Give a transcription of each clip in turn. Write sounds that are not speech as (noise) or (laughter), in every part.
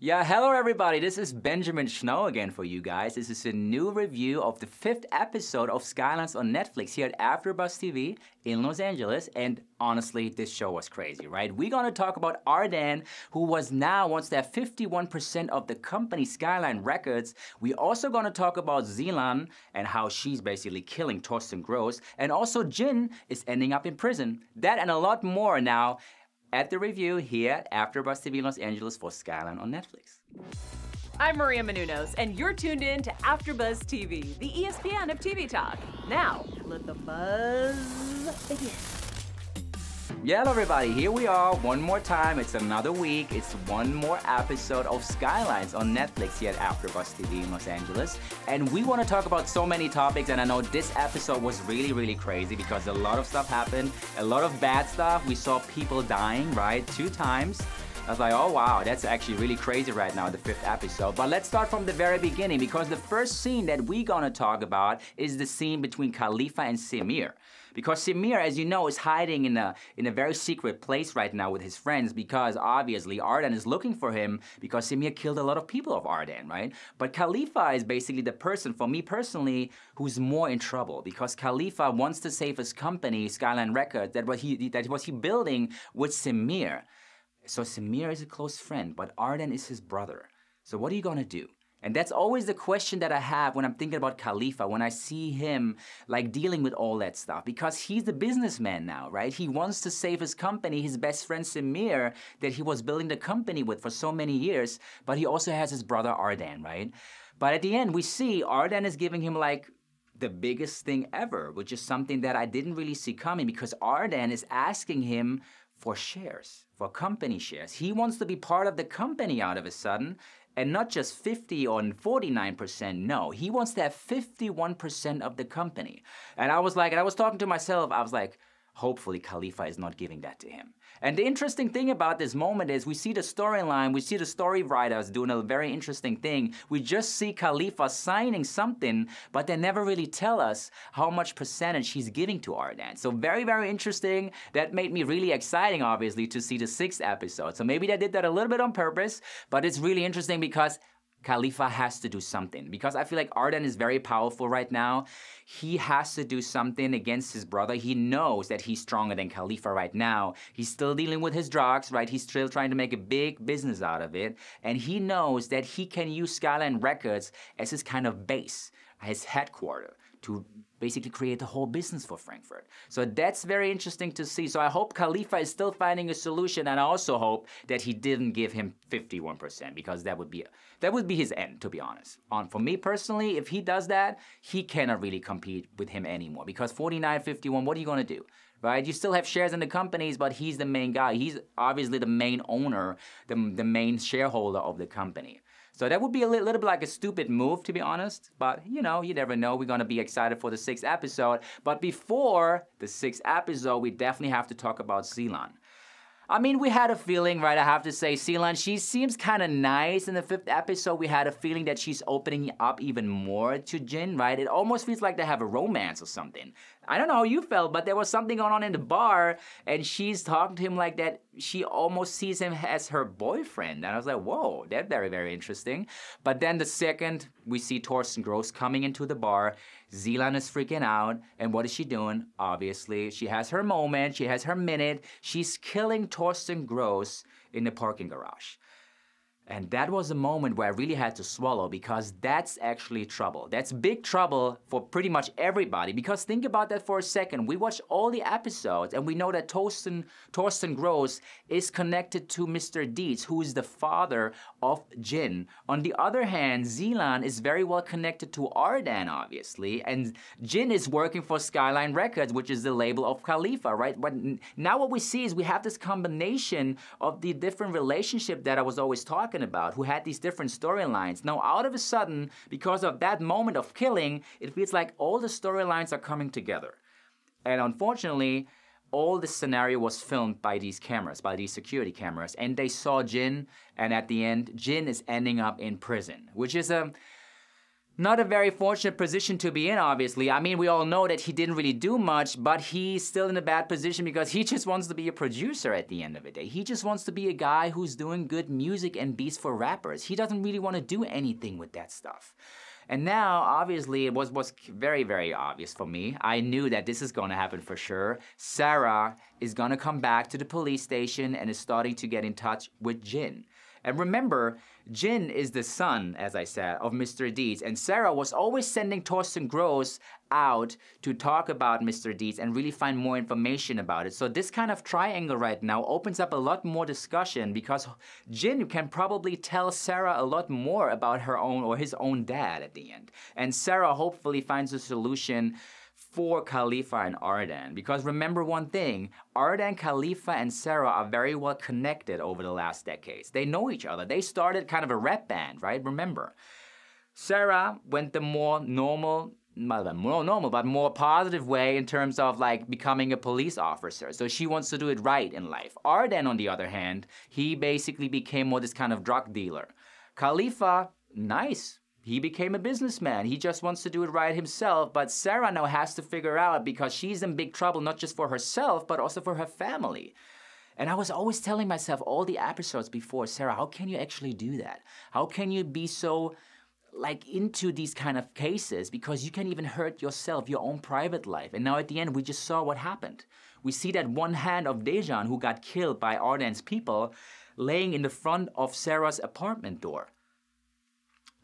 Yeah, hello everybody. This is Benjamin Schnau again for you guys. This is a new review of the fifth episode of Skylines on Netflix here at AfterBuzz TV in Los Angeles. And honestly, this show was crazy, right? We're gonna talk about Ardan, who was now wants to have 51% of the company Skyline Records. We're also gonna talk about Zilan and how she's basically killing Thorsten Kross, and also Jin is ending up in prison. That and a lot more now at the review here at AfterBuzz TV Los Angeles for Skyline on Netflix. I'm Maria Menounos, and you're tuned in to AfterBuzz TV, the ESPN of TV talk. Now, let the buzz begin. Yeah, everybody, here we are one more time. It's another week. It's one more episode of Skylines on Netflix here at AfterBuzz TV in Los Angeles. And we want to talk about so many topics, and I know this episode was really, really crazy because a lot of stuff happened, a lot of bad stuff. We saw people dying, right? Two times. I was like, oh wow, that's actually really crazy right now, the fifth episode. But let's start from the very beginning because the first scene that we're gonna talk about is the scene between Khalifa and Samir. Because Samir, as you know, is hiding in a in a very secret place right now with his friends because obviously Ardan is looking for him because Samir killed a lot of people of Ardan, right? But Khalifa is basically the person, for me personally, who's more in trouble because Khalifa wants to save his company, Skyline Records, that what he that was he building with Samir. So Samir is a close friend, but Ardan is his brother. So what are you gonna do? And that's always the question that I have when I'm thinking about Khalifa, when I see him like dealing with all that stuff. Because he's the businessman now, right? He wants to save his company, his best friend Samir, that he was building the company with for so many years, but he also has his brother Ardan, right? But at the end, we see Ardan is giving him like the biggest thing ever, which is something that I didn't really see coming because Ardan is asking him for shares, for company shares. He wants to be part of the company out of a sudden, and not just 50 or 49%. No, he wants to have 51% of the company. And I was like, and I was talking to myself, I was like, hopefully Khalifa is not giving that to him. And the interesting thing about this moment is we see the storyline, we see the story writers doing a very interesting thing. We just see Khalifa signing something, but they never really tell us how much percentage he's giving to Ardan. So very, very interesting. That made me really exciting, obviously, to see the sixth episode. So maybe they did that a little bit on purpose, but it's really interesting because Khalifa has to do something because I feel like Ardan is very powerful right now. He has to do something against his brother. He knows that he's stronger than Khalifa right now. He's still dealing with his drugs, right? He's still trying to make a big business out of it. And he knows that he can use Skyline Records as his kind of base, his headquarters to basically create a whole business for Frankfurt. So that's very interesting to see. So I hope Khalifa is still finding a solution, and I also hope that he didn't give him 51% because that would be that would be his end, to be honest. On for me personally, if he does that, he cannot really compete with him anymore because 49, 51, what are you gonna do? Right? You still have shares in the companies, but he's the main guy. He's obviously the main owner, the, the main shareholder of the company. So that would be a little, little bit like a stupid move, to be honest. But you know, you never know. We're gonna be excited for the sixth episode. But before the sixth episode, we definitely have to talk about Zilan. I mean, we had a feeling, right? I have to say, Zilan, she seems kind of nice. In the fifth episode, we had a feeling that she's opening up even more to Jin, right? It almost feels like they have a romance or something. I don't know how you felt, but there was something going on in the bar, and she's talking to him like that. She almost sees him as her boyfriend. And I was like, whoa, that's very, very interesting. But then the second we see Thorsten Kross coming into the bar, Zilan is freaking out. And what is she doing? Obviously, she has her moment, she has her minute. She's killing Thorsten Kross in the parking garage. And that was a moment where I really had to swallow because that's actually trouble. That's big trouble for pretty much everybody. Because think about that for a second. We watch all the episodes and we know that Torsten, Thorsten Kross is connected to Mr. Dietz, who is the father of Jin. On the other hand, Zilan is very well connected to Ardan, obviously. And Jin is working for Skyline Records, which is the label of Khalifa, right? But now what we see is we have this combination of the different relationship that I was always talking talking about who had these different storylines. Now, out of a sudden, because of that moment of killing, it feels like all the storylines are coming together. And unfortunately, all the scenario was filmed by these cameras, by these security cameras, and they saw Jin, and at the end, Jin is ending up in prison, which is a not a very fortunate position to be in, obviously. I mean, we all know that he didn't really do much, but he's still in a bad position because he (laughs) just wants to be a producer at the end of the day. He just wants to be a guy who's doing good music and beats for rappers. He doesn't really want to do anything with that stuff. And now, obviously, it was, was very, very obvious for me. I knew that this is going to happen for sure. Sarah is going to come back to the police station and is starting to get in touch with Jin. And remember, Jin is the son, as I said, of Mr. Deeds, and Sarah was always sending Thorsten Kross out to talk about Mr. Deeds and really find more information about it. So this kind of triangle right now opens up a lot more discussion because Jin can probably tell Sarah a lot more about her own or his own dad at the end. And Sarah hopefully finds a solution for Khalifa and Ardan. Because remember one thing, Ardan, Khalifa, and Sarah are very well connected over the last decades. They know each other. They started kind of a rap band, right? Remember. Sarah went the more normal, not more normal, but more positive way in terms of like becoming a police officer. So she wants to do it right in life. Ardan, on the other hand, he basically became more this kind of drug dealer. Khalifa, nice, he became a businessman. He just wants to do it right himself. But Sarah now has to figure out because she's in big trouble, not just for herself, but also for her family. And I was always telling myself all the episodes before, Sarah, how can you actually do that? How can you be so like into these kind of cases because you can even hurt yourself, your own private life. And now at the end, we just saw what happened. We see that one hand of Dejan, who got killed by Ardan's people, laying in the front of Sarah's apartment door.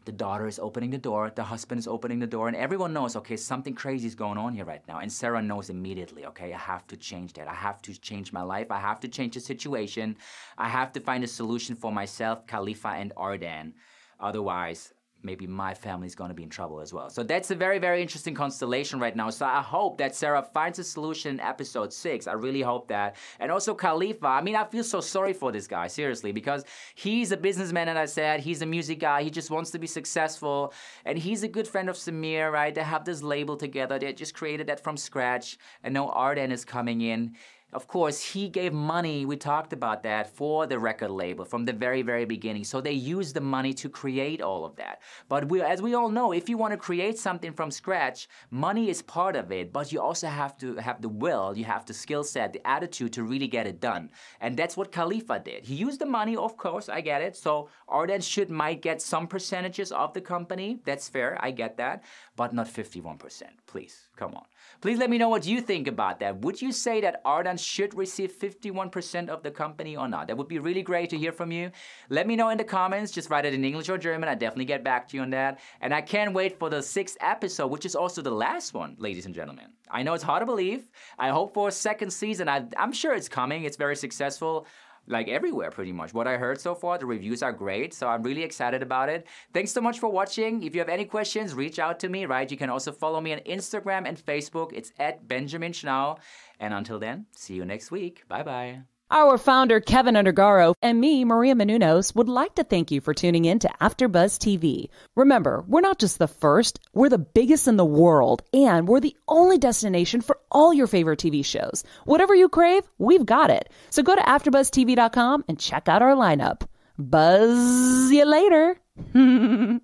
The daughter is opening the door, the husband is opening the door, and everyone knows, okay, something crazy is going on here right now. And Sarah knows immediately, okay, I have to change that. I have to change my life. I have to change the situation. I have to find a solution for myself, Khalifa, and Ardan. Otherwise, maybe my family's going to be in trouble as well. So that's a very, very interesting constellation right now. So I hope that Sarah finds a solution in episode six. I really hope that. And also Khalifa, I mean, I feel so sorry for this guy, seriously, because he's a businessman, and I said, he's a music guy. He just wants to be successful. And he's a good friend of Samir, right? They have this label together. They just created that from scratch. And now Ardan is coming in. Of course, he gave money, we talked about that, for the record label from the very, very beginning. So they used the money to create all of that. But we, as we all know, if you want to create something from scratch, money is part of it, but you also have to have the will, you have the skill set, the attitude to really get it done. And that's what Khalifa did. He used the money, of course, I get it. So Ardan should might get some percentages of the company. That's fair, I get that, but not 51%. Please, come on. Please let me know what you think about that. Would you say that Ardan should receive 51% of the company or not? That would be really great to hear from you. Let me know in the comments. Just write it in English or German. I definitely get back to you on that. And I can't wait for the sixth episode, which is also the last one, ladies and gentlemen. I know it's hard to believe. I hope for a second season. I, I'm sure it's coming. It's very successful like everywhere pretty much. What I heard so far, the reviews are great, so I'm really excited about it. Thanks so much for watching. If you have any questions, reach out to me, right? You can also follow me on Instagram and Facebook. It's at Benjamin Schnau. And until then, see you next week. Bye bye. Our founder, Keven Undergaro, and me, Maria Menounos, would like to thank you for tuning in to AfterBuzz TV. Remember, we're not just the first, we're the biggest in the world, and we're the only destination for all your favorite TV shows. Whatever you crave, we've got it. So go to AfterBuzzTV.com and check out our lineup. Buzz you later. (laughs) the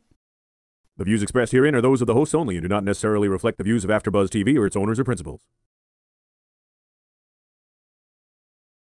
views expressed herein are those of the hosts only and do not necessarily reflect the views of AfterBuzz TV or its owners or principals.